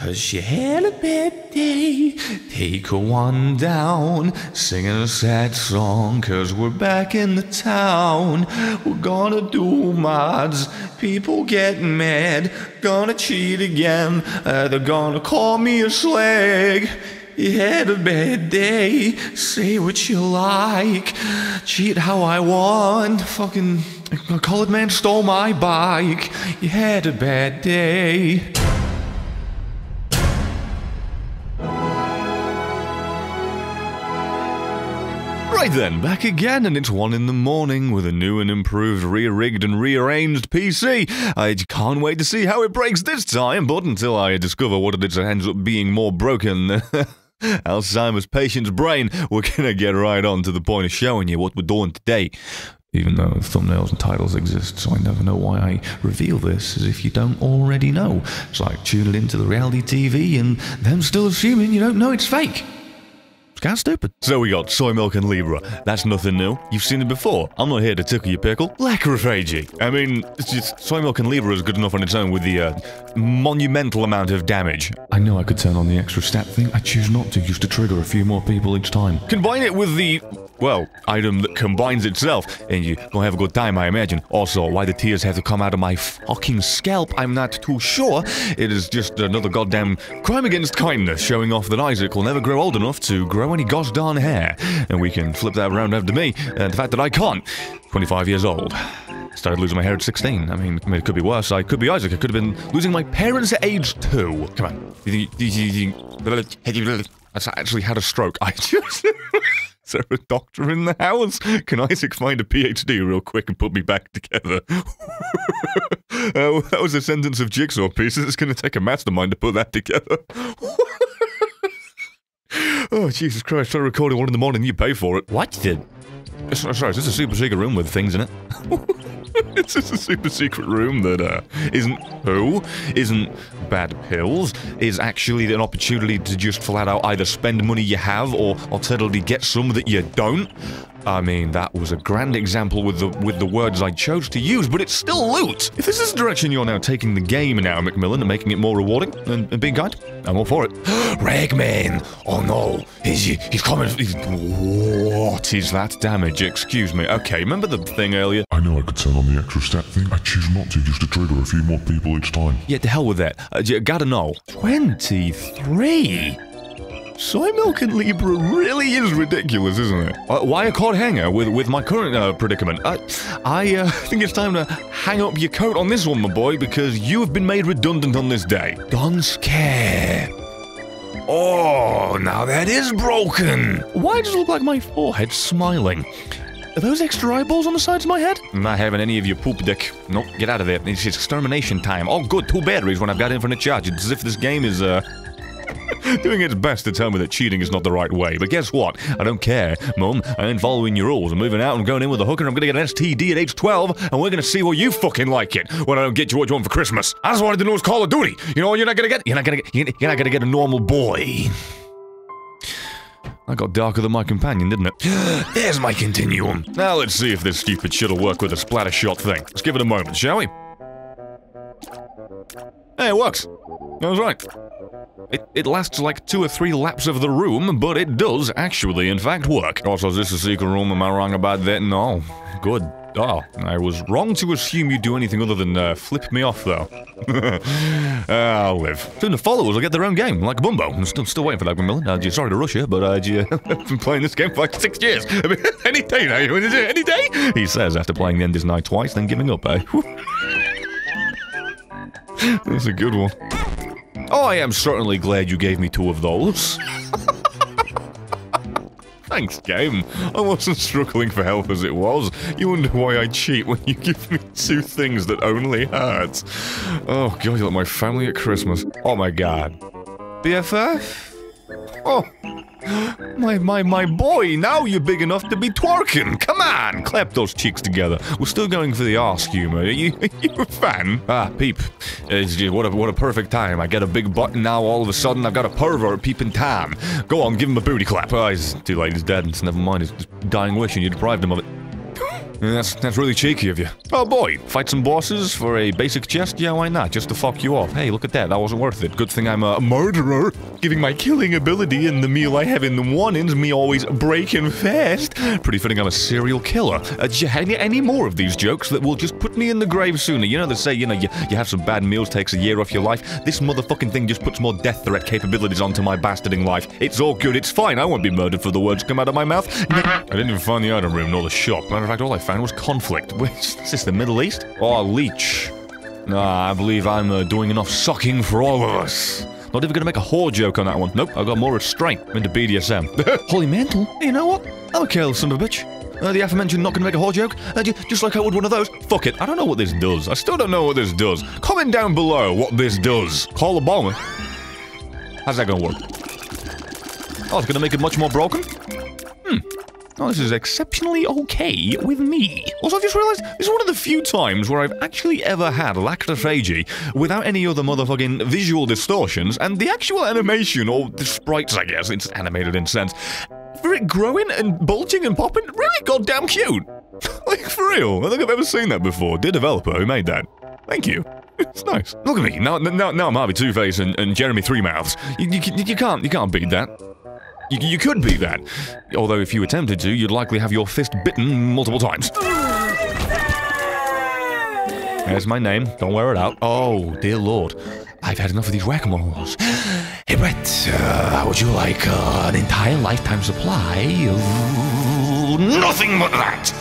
Cause she had a bad day. Take her one down, singing a sad song. Cause we're back in the town. We're gonna do mods. People getting mad. Gonna cheat again. Uh, they're gonna call me a slag. You had a bad day. Say what you like. Cheat how I want. Fucking a colored man stole my bike. You had a bad day. Right then, back again, and it's one in the morning with a new and improved, re-rigged and rearranged PC. I can't wait to see how it breaks this time, but until I discover what it ends up being more broken Alzheimer's patient's brain, we're gonna get right on to the point of showing you what we're doing today. Even though thumbnails and titles exist, so I never know why I reveal this as if you don't already know. It's like tuning into the reality TV and them still assuming you don't know it's fake. It's kind of stupid. So we got soy milk and Libra. That's nothing new. You've seen it before. I'm not here to tickle your pickle. Lachryphagy. I mean, it's just soy milk and Libra is good enough on its own with the uh, monumental amount of damage. I know I could turn on the extra stat thing. I choose not to, used to trigger a few more people each time. Combine it with the well, item that combines itself, and you gonna have a good time, I imagine. Also, why the tears have to come out of my fucking scalp, I'm not too sure. It is just another goddamn crime against kindness, showing off that Isaac will never grow old enough to grow any gosh darn hair. And we can flip that around over me, and the fact that I can't. 25 years old. Started losing my hair at 16. I mean, it could be worse. I could be Isaac. I could have been losing my parents at age 2. Come on. I actually had a stroke. I just... Is there a doctor in the house? Can Isaac find a PhD real quick and put me back together? uh, that was a sentence of jigsaw pieces. It's going to take a mastermind to put that together. oh, Jesus Christ. Try recording one in the morning, you pay for it. What Sorry, is this a super secret room with things in it? it's just a super secret room that uh, isn't who, isn't bad pills, is actually an opportunity to just flat out either spend money you have or alternatively get some that you don't. I mean, that was a grand example with the with the words I chose to use, but it's still loot. If this is the direction you're now taking the game now, McMillen, and making it more rewarding and, and being kind, I'm all for it. Ragman! Oh no, he's he's coming. He's, what is that damage? Excuse me. Okay, remember the thing earlier? I know I could turn on the extra stat thing. I choose not to, just to trigger a few more people each time. Yeah, to hell with that. Uh, gotta know. Twenty-three. Soy milk and Libra really is ridiculous, isn't it? Uh, why a coat hanger with, with my current uh, predicament? Uh, I uh, think it's time to hang up your coat on this one, my boy, because you have been made redundant on this day. Don't scare. Oh, now that is broken. Why does it look like my forehead's smiling? Are those extra eyeballs on the sides of my head? I'm not having any of your poop dick. Nope, get out of there. It's extermination time. Oh, good, two batteries when I've got infinite charge. It's as if this game is, uh... doing its best to tell me that cheating is not the right way. But guess what? I don't care, Mum. I ain't following your rules. I'm moving out. I'm going in with a hooker. I'm gonna get an STD at age 12, and we're gonna see what you fucking like it when I don't get you what you want for Christmas. I just wanted to know it's Call of Duty. You know you're not gonna get? You're not gonna get. You're not gonna get a normal boy. I got darker than my companion, didn't it? There's my continuum. Now let's see if this stupid shit'll work with a splatter shot thing. Let's give it a moment, shall we? Hey, it works. I was right. It, it lasts like two or three laps of the room, but it does actually, in fact, work. Also, is this a secret room? Am I wrong about that? No. Good. Oh, I was wrong to assume you'd do anything other than uh, flip me off, though. I'll live. Soon the followers will get their own game, like Bumbo. I'm still, still waiting for that, McMillen. Uh, sorry to rush you, but uh, I've been playing this game for like six years. I mean, any day now, is it? any day? He says after playing the End is Nigh twice, then giving up, eh? That's a good one. Oh, I am certainly glad you gave me two of those. Thanks, game. I wasn't struggling for help as it was. You wonder why I cheat when you give me two things that only hurt. Oh, God, you're like my family at Christmas. Oh, my God. BFF? Oh. My, my, my boy, now you're big enough to be twerking. Come on, clap those cheeks together. We're still going for the arse humor. Are you, are you a fan? Ah, peep. It's what a, what a perfect time. I get a big butt now all of a sudden I've got a pervert peeping Tom. Go on, give him a booty clap. Oh, he's too late, he's dead. It's never mind, just dying wish and you deprived him of it. That's, that's really cheeky of you. Oh boy, fight some bosses for a basic chest? Yeah, why not? Just to fuck you off. Hey, look at that. That wasn't worth it. Good thing I'm a murderer. Giving my killing ability and the meal I have in the mornings, me always breaking fast. Pretty fitting I'm a serial killer. Uh, do you have any, any more of these jokes that will just put me in the grave sooner? You know, they say, you know, you, you have some bad meals, takes a year off your life. This motherfucking thing just puts more death threat capabilities onto my bastarding life. It's all good, it's fine. I won't be murdered for the words come out of my mouth. I didn't even find the item room nor the shop. Matter of fact, all I found was conflict. Wait, is this the Middle East? Oh, leech. Nah, I believe I'm uh, doing enough sucking for all of us. Not even gonna make a whore joke on that one. Nope, I got more restraint into BDSM. Holy mantle. You know what? I'm a kill son of a bitch. Uh, the aforementioned not gonna make a whore joke. Uh, ju- just like I would one of those. Fuck it. I don't know what this does. I still don't know what this does. Comment down below what this does. Call the bomber. How's that gonna work? Oh, it's gonna make it much more broken? Oh, this is exceptionally okay with me. Also, I've just realized this is one of the few times where I've actually ever had lachryphagy without any other motherfucking visual distortions, and the actual animation, or the sprites, I guess, it's animated in sense, for it growing and bulging and popping, really goddamn cute. like, for real. I think I've ever seen that before. Dear developer who made that. Thank you. It's nice. Look at me. Now, now, now I'm Harvey Two Face and, and Jeremy Three Mouths. You, you, you can't, you can't beat that. You, you could beat that. Although if you attempted to, you'd likely have your fist bitten multiple times. There's my name. Don't wear it out. Oh, dear lord. I've had enough of these whack-a-moles. Hey, Brett, uh, would you like uh, an entire lifetime supply of nothing but that?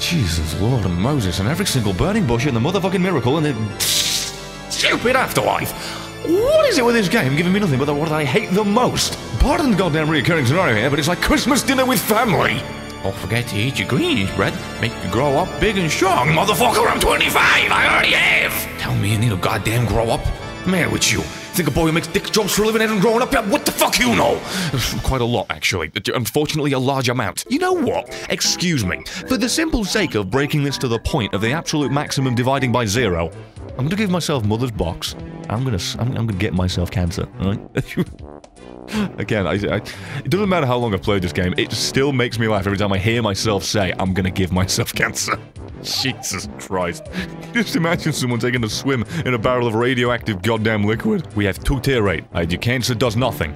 Jesus, Lord Moses, and every single burning bush in the motherfucking miracle and the stupid afterlife. What is it with this game giving me nothing but the what I hate the most? Pardon the goddamn reoccurring scenario here, but it's like Christmas dinner with family. Don't forget to eat your greens, Brett. Make you grow up big and strong, motherfucker. I'm 25. I already have. Tell me you need a goddamn grow up. Man, with you. Think a boy who makes dick jokes for a living and growing up? What the fuck you know? Quite a lot, actually. Unfortunately, a large amount. You know what? Excuse me. For the simple sake of breaking this to the point of the absolute maximum dividing by zero, I'm gonna give myself mother's box. I'm gonna, I'm, I'm gonna get myself cancer. Right? Again, I, I, it doesn't matter how long I've played this game. It still makes me laugh every time I hear myself say, "I'm gonna give myself cancer." Jesus Christ! Just imagine someone taking a swim in a barrel of radioactive goddamn liquid. We have two tier rate. Uh, your cancer does nothing.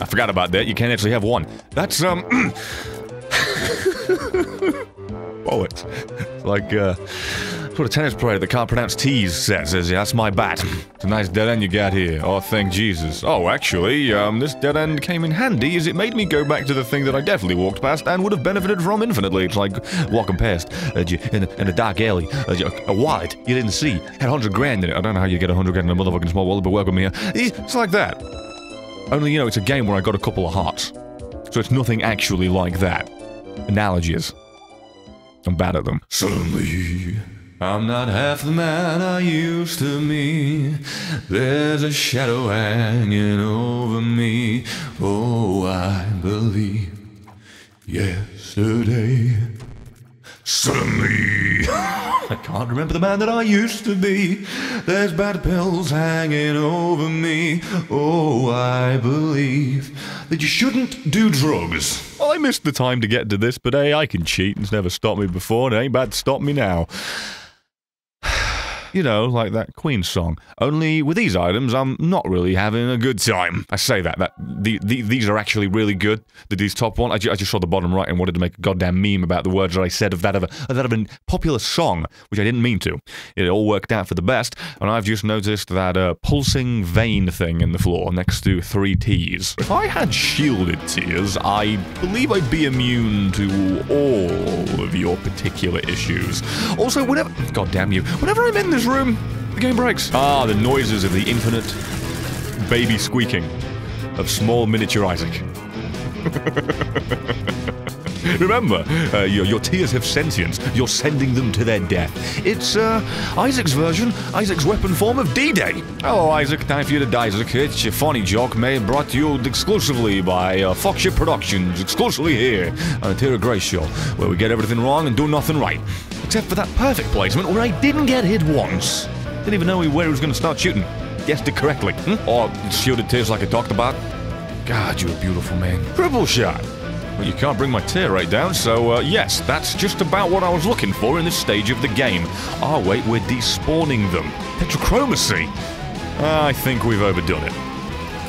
I forgot about that. You can't actually have one. That's um. Bollocks. Like uh. What a tennis player that can't pronounce T's says, is that's my bat. It's a nice dead end you got here. Oh, thank Jesus. Oh, actually, um, this dead end came in handy as it made me go back to the thing that I definitely walked past and would have benefited from infinitely. It's like walking past uh, in, a, in a dark alley, uh, a wallet you didn't see, had 100 grand in it. I don't know how you get 100 grand in a motherfucking small wallet, but welcome here. It's like that. Only, you know, it's a game where I got a couple of hearts. So it's nothing actually like that. Analogies. I'm bad at them. Suddenly, I'm not half the man I used to be. There's a shadow hanging over me. Oh, I believe yesterday. Suddenly, I can't remember the man that I used to be. There's bad pills hanging over me. Oh, I believe that you shouldn't do drugs. Well, I missed the time to get to this, but hey, I can cheat. It's never stopped me before, and it ain't bad to stop me now. You know, like that Queen song. Only with these items, I'm not really having a good time. I say that. That the, the, these are actually really good. The, these top one. I, ju- I just saw the bottom right and wanted to make a goddamn meme about the words that I said of that of a, of that of a popular song, which I didn't mean to. It all worked out for the best, and I've just noticed that uh, pulsing vein thing in the floor next to three T's. If I had shielded tears, I believe I'd be immune to all of your particular issues. Also, whenever, god damn you, whenever I'm in this room, the game breaks. Ah, the noises of the infinite baby squeaking of small miniature Isaac. Remember, uh, your, your tears have sentience. You're sending them to their death. It's uh, Isaac's version, Isaac's weapon form of D-Day. Hello, Isaac. Time for you to die, Isaac. It's a funny joke made brought to you exclusively by uh, Foxship Productions, exclusively here on the Tear of Grace Show, where we get everything wrong and do nothing right. Except for that perfect placement where I didn't get hit once. Didn't even know where he was going to start shooting. Guessed it correctly. Hmm? Or shielded tears like I talked about. God, you're a beautiful man. Triple shot. Well, you can't bring my tear rate down, so uh, yes, that's just about what I was looking for in this stage of the game. Oh, wait, we're despawning them. Petrochromacy. I think we've overdone it.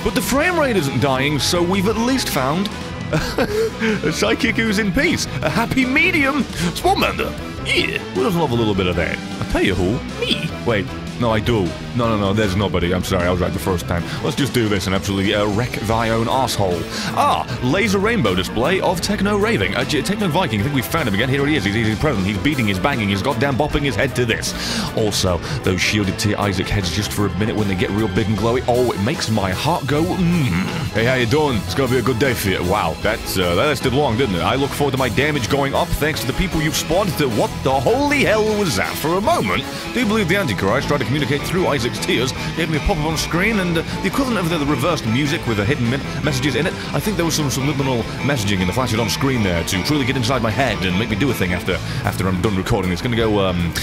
But the frame rate isn't dying, so we've at least found a psychic who's in peace. A happy medium. Spawmander. Yeah, doesn't love a little bit of that? I tell you who. Me. Wait, no, I do. No, no, no, there's nobody. I'm sorry, I was right the first time. Let's just do this and absolutely uh, wreck thy own asshole. Ah, laser rainbow display of Techno Raving. Uh, Techno Viking, I think we found him again. Here he is. He's, he's present. He's beating, he's banging, he's goddamn bopping his head to this. Also, those shielded T Isaac heads just for a minute when they get real big and glowy. Oh, it makes my heart go mmm. Hey, how you doing? It's gonna be a good day for you. Wow, that's, uh, that lasted long, didn't it? I look forward to my damage going up thanks to the people you've spawned to what the holy hell was that? For a moment, do you believe the Antichrist tried to communicate through Isaac's tears, gave me a pop-up on screen, and uh, the equivalent of the, the, reversed music with the hidden messages in it. I think there was some subliminal messaging in the flash on screen there to truly get inside my head and make me do a thing after after I'm done recording. It's gonna go, um...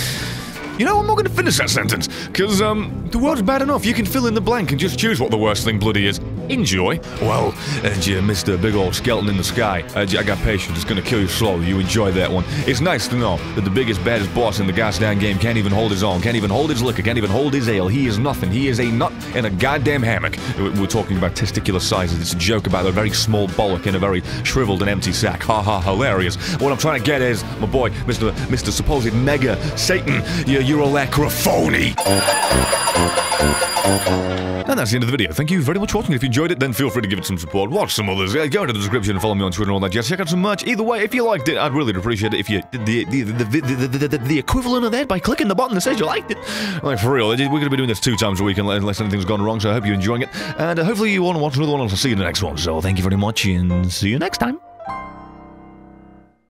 You know, I'm not going to finish that sentence, because, um, the word's bad enough. You can fill in the blank and just choose what the worst thing bloody is. Enjoy. Well, and you missed a big old skeleton in the sky. Uh, I got patience. It's going to kill you slowly. You enjoy that one. It's nice to know that the biggest, baddest boss in the goddamn game can't even hold his own, can't even hold his liquor, can't even hold his ale. He is nothing. He is a nut in a goddamn hammock. We're talking about testicular sizes. It's a joke about a very small bollock in a very shriveled and empty sack. Ha ha, hilarious. What I'm trying to get is, my boy, Mr. Mr. Supposed Mega Satan, you you're a lacrophony. And that's the end of the video. Thank you very much for watching. If you enjoyed it, then feel free to give it some support. Watch some others. Go into the description and follow me on Twitter and all that jazz. Check out some merch. Either way, if you liked it, I'd really appreciate it if you did the, the, the, the, the, equivalent of that by clicking the button that says you liked it. Like, for real, we're going to be doing this two times a week unless anything's gone wrong, so I hope you're enjoying it. And uh, hopefully you want to watch another one, I'll see you in the next one. So thank you very much, and see you next time.